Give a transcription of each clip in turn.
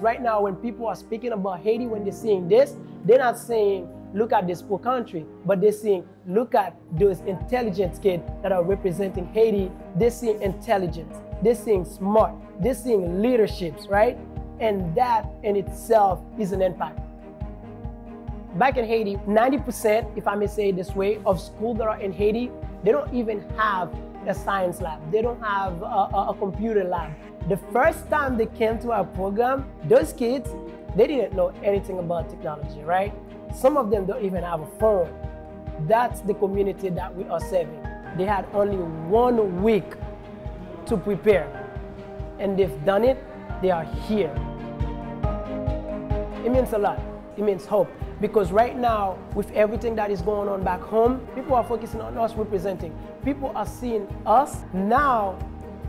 Right now, when people are speaking about Haiti, when they're seeing this, they're not saying, look at this poor country, but they're saying, look at those intelligent kids that are representing Haiti. They're seeing intelligence, they're seeing smart, they're seeing leaderships, right? And that in itself is an impact. Back in Haiti, 90%, if I may say it this way, of schools that are in Haiti, they don't even have a science lab. They don't have a, a, a computer lab. The first time they came to our program, those kids, they didn't know anything about technology, right? Some of them don't even have a phone. That's the community that we are serving. They had only one week to prepare, and they've done it. They are here. It means a lot. It means hope. Because right now, with everything that is going on back home, people are focusing on us representing. People are seeing us now,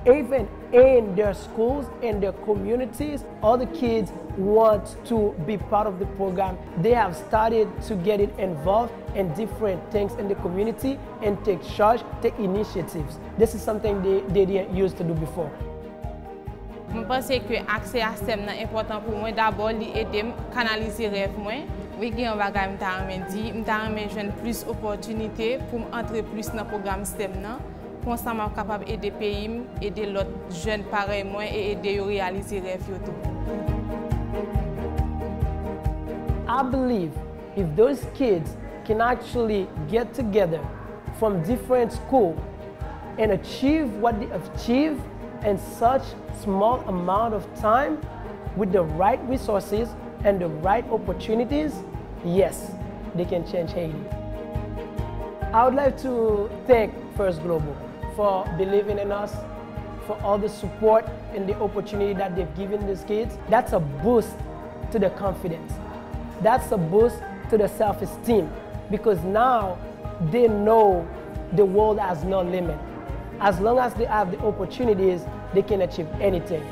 even in their schools, in their communities, all the kids want to be part of the program. They have started to get it involved in different things in the community and take charge, take initiatives. This is something they, they didn't used to do before. Je pense que l'accès à STEM est important pour moi. D'abord, aider à canaliser les rêves. Oui, il y a un bagage que je me suis plus d'opportunités pour entrer plus dans le programme STEM. Pour ça, je suis capable d'aider les pays, aider les autres jeunes pareils moi et aider à réaliser les rêves. I believe if those kids can actually get together from different schools and achieve what they achieve in such small amount of time with the right resources and the right opportunities, yes, they can change Haiti. I would like to thank First Global for believing in us, for all the support and the opportunity that they've given these kids. That's a boost to the confidence. That's a boost to the self-esteem because now they know the world has no limit. As long as they have the opportunities, they can achieve anything.